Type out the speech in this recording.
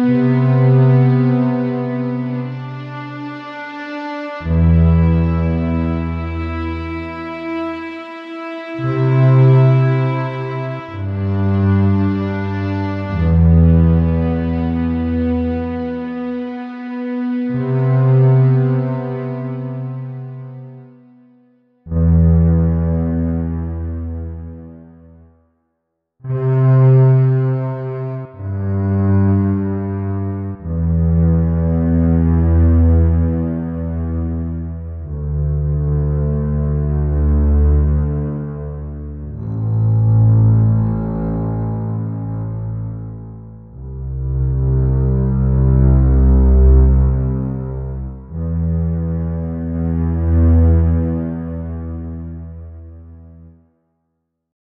Yeah.